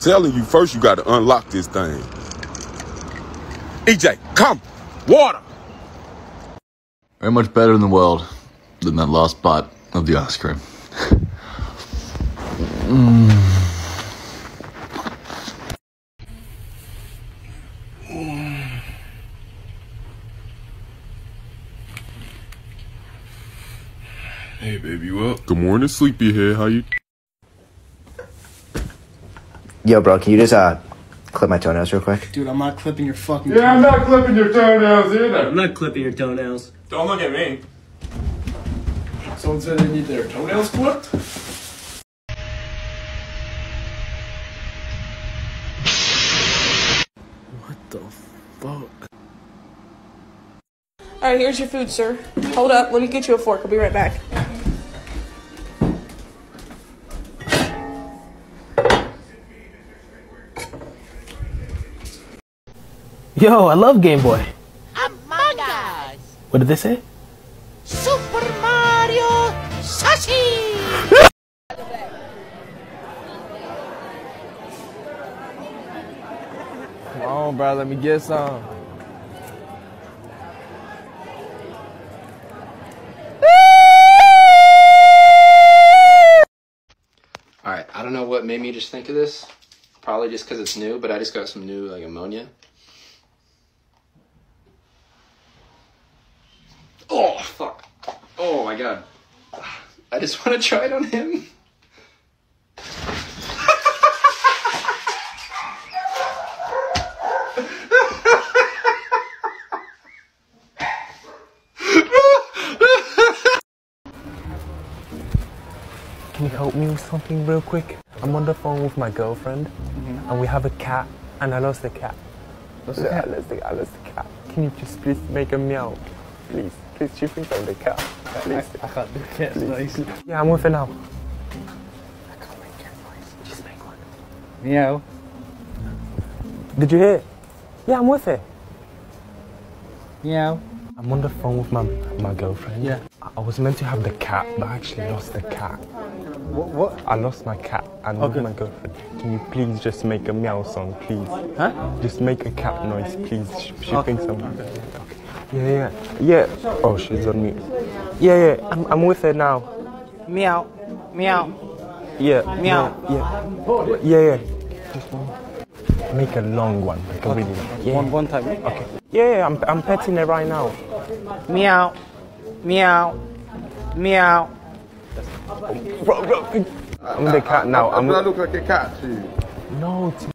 Telling you first, you got to unlock this thing. EJ, come, water. Very much better in the world than that last bite of the ice cream. Hey, baby, you up? Good morning, sleepyhead. How you? Yo, bro, can you just uh clip my toenails real quick? Dude, I'm not clipping your fucking Yeah, I'm not clipping your toenails either. I'm not clipping your toenails. Don't look at me. Someone said they need their toenails clipped? What the fuck? All right, here's your food, sir. Hold up. Let me get you a fork. I'll be right back. Yo, I love Game Boy. Among Us. What did they say? Super Mario Sashi. Come on, bro. Let me get some. All right, I don't know what made me just think of this. Probably just because it's new, but I just got some new like ammonia. Oh fuck! Oh my god! I just want to try it on him. Can you help me with something real quick? I'm on the phone with my girlfriend, mm-hmm. and we have a cat, and I lost the cat. Lost the cat? I lost the, I lost the cat. Can you just please make a meow? Please, please, she thinks I'm the cat. Please. I can't do cat noise. Yeah, I'm with her now. I can't make cat noise. Just make one. Meow. Did you hear? Yeah, I'm with her. Meow. I'm on the phone with my my girlfriend. Yeah. I- I was meant to have the cat, but I actually lost the cat. What? What? I lost my cat and Okay. my girlfriend. Can you please just make a meow song, please? Huh? Just make a cat noise, please. She, she Okay. thinks I'm. Okay. Yeah, yeah, yeah. Oh, she's on mute. Yeah, yeah. I'm, I'm with her now. Meow. Meow. Yeah. Meow. Yeah. Yeah, yeah. Make a long one, like a really long. Yeah. One one time. Okay. Yeah, yeah. I'm, I'm petting her right now. Meow. Meow. Meow. Bro, bro, I'm the cat now. I'm. I look like a cat to you. No, it's